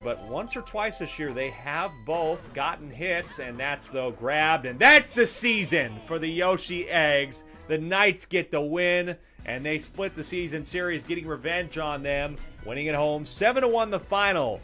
But once or twice this year, they have both gotten hits, and that's, though, grabbed. And that's the season for the Yoshi Eggs. The Knights get the win, and they split the season series, getting revenge on them, winning at home 7 1 the final.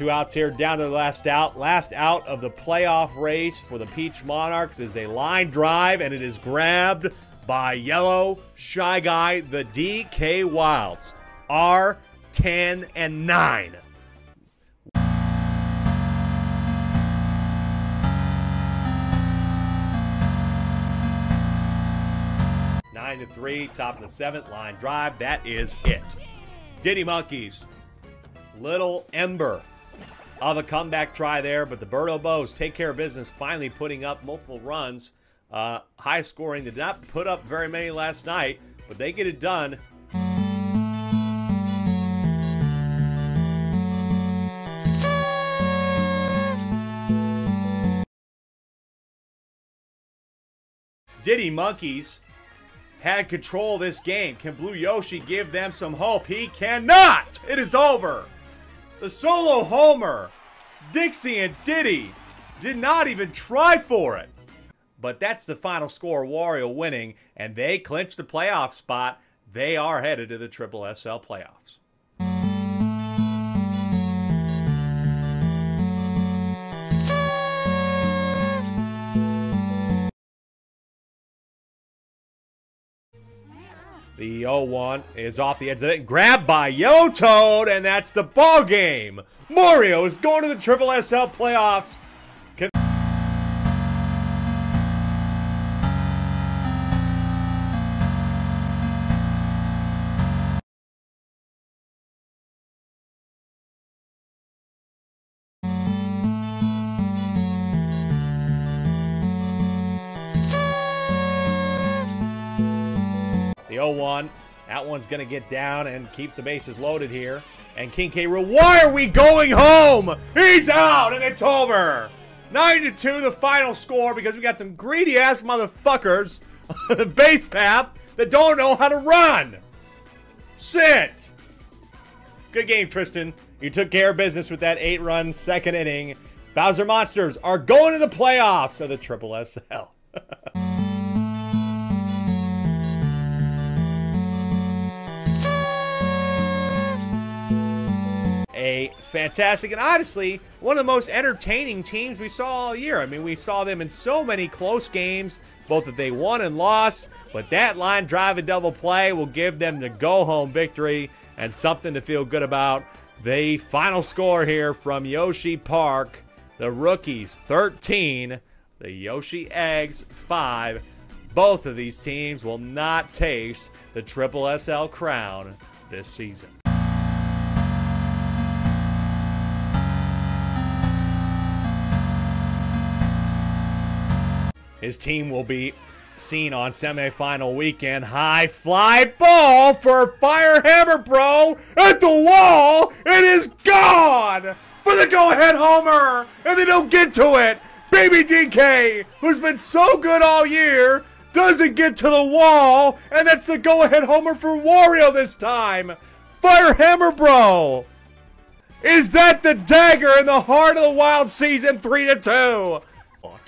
Two outs here, down to the last out. Last out of the playoff race for the Peach Monarchs is a line drive, and it is grabbed by Yellow Shy Guy, the DK Wilds. R 10 and 9. Nine to three, top of the seventh, line drive. That is it. Diddy Monkeys, Little Ember of a comeback try there, but the Birdo Bows take care of business, finally putting up multiple runs. Uh, high scoring. They did not put up very many last night, but they get it done. Diddy Monkeys had control of this game. Can Blue Yoshi give them some hope? He cannot! It is over! The solo homer, Dixie and Diddy, did not even try for it. But that's the final score, Wario winning, and they clinch the playoff spot. They are headed to the Triple SL playoffs. The 0-1 is off the edge of it. Grabbed by Yellow Toad, and that's the ball game. Mario is going to the Triple SL playoffs. 0-1. That one's going to get down and keeps the bases loaded here. And King K. Why are we going home? He's out and it's over. 9 to 2, the final score, because we got some greedy ass motherfuckers on the base path that don't know how to run. Sit. Good game, Tristan. You took care of business with that eight run second inning. Bowser Monsters are going to the playoffs of the Triple SL. A fantastic and honestly one of the most entertaining teams we saw all year. I mean, we saw them in so many close games, both that they won and lost, but that line drive and double play will give them the go home victory and something to feel good about. The final score here from Yoshi Park the rookies 13, the Yoshi Eggs 5. Both of these teams will not taste the Triple SL crown this season. His team will be seen on semifinal weekend. High fly ball for Fire Hammer Bro at the wall. It is gone for the go-ahead homer, and they don't get to it. Baby DK, who's been so good all year, doesn't get to the wall, and that's the go-ahead homer for Wario this time. Fire Hammer Bro. Is that the dagger in the heart of the wild season 3 to 2?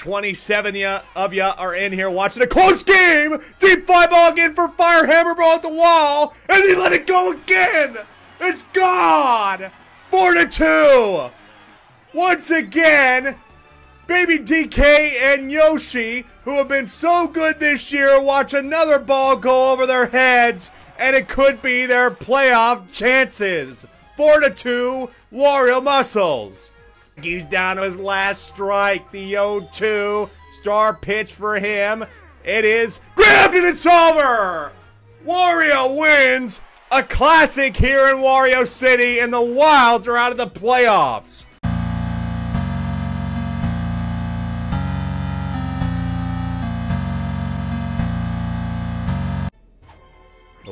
27 of you are in here watching a close game. Deep fly ball again for Fire Hammer Bro at the wall. And they let it go again. It's gone. 4 to 2. Once again, Baby DK and Yoshi, who have been so good this year, watch another ball go over their heads. And it could be their playoff chances. 4 to 2, Wario Muscles. He's down to his last strike. The 0-2. Star pitch for him. It is grabbed and it's over! Wario wins a classic here in Wario City, and the Wilds are out of the playoffs.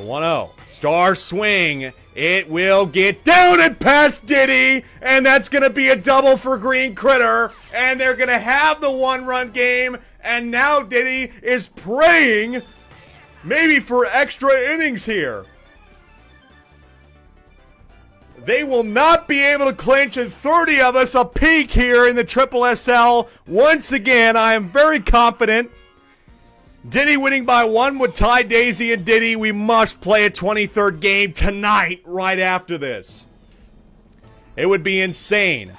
The 1-0. Star swing. It will get down and past Diddy, and that's going to be a double for Green Critter, and they're going to have the one-run game, and now Diddy is praying maybe for extra innings here. They will not be able to clinch, and 30 of us a peak here in the Triple SL. Once again, I am very confident Diddy winning by one would tie Daisy and Diddy. We must play a 23rd game tonight, right after this. It would be insane.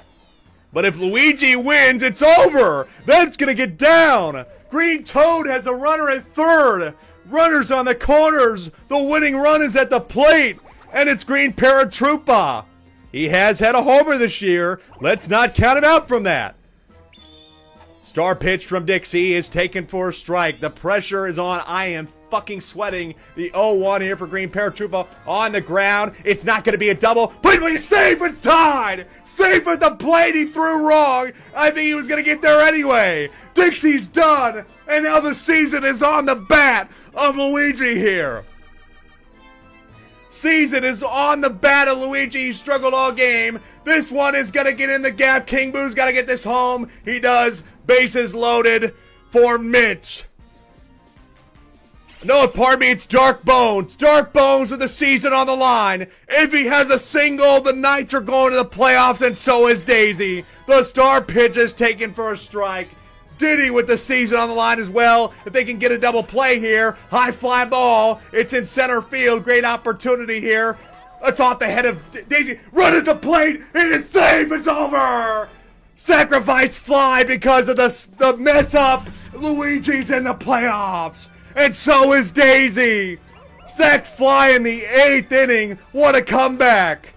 But if Luigi wins, it's over. That's going to get down. Green Toad has a runner at third. Runners on the corners. The winning run is at the plate. And it's Green Paratroopa. He has had a homer this year. Let's not count him out from that. Star pitch from Dixie is taken for a strike. The pressure is on. I am fucking sweating. The 0-1 here for Green Paratroopa on the ground. It's not going to be a double, but he's safe. It's tied. Safe at the plate. He threw wrong. I think he was going to get there anyway. Dixie's done, and now the season is on the bat of Luigi here. Season is on the bat of Luigi. He struggled all game. This one is going to get in the gap. King Boo's got to get this home. He does. Bases loaded for Mitch. No, pardon me, it's Dark Bones. Dark Bones with the season on the line. If he has a single, the Knights are going to the playoffs, and so is Daisy. The star pitch is taken for a strike. Diddy with the season on the line as well. If they can get a double play here, high fly ball. It's in center field. Great opportunity here. It's off the head of Daisy. Run at the plate. It is safe. It's over. Sacrifice fly because of the, the mess up. Luigi's in the playoffs. And so is Daisy. Sack fly in the eighth inning. What a comeback.